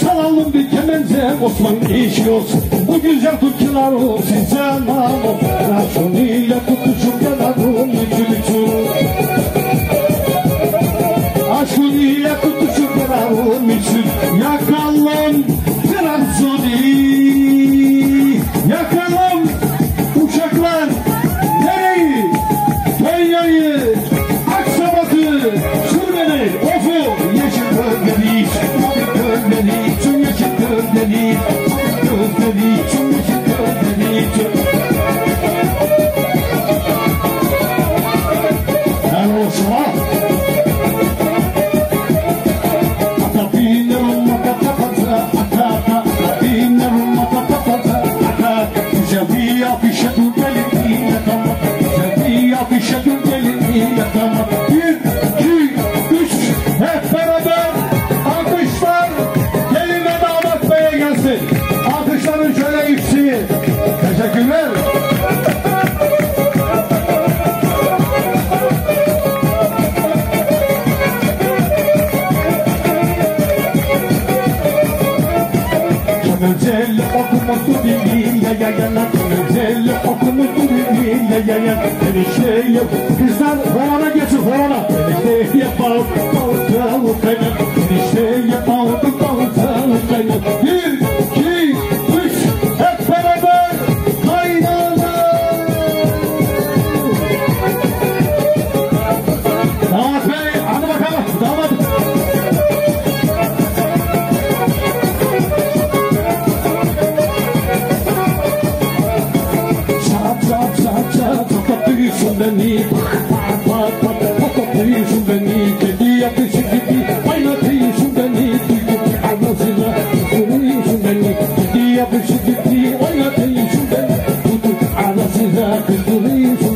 Çalalım bir kemence Osman işi olsun Bu güzel türküler olsun canım Raşun ile tutuşup yanarım üçün üçün Aşkın ile tutuşup yanarım üçün Gözleri, gözleri çok Kemercelle okuması bildiğin ya ya ya ya Kemercelle okuması bildiğin ya ya ya Enişteyle kızlar جملني فقطي جملني جدية شقتي ويلتي جملني تلقي عرسنا فقري جملني جدية شقتي ويلتي جملني تلقي عرسنا فقري جملني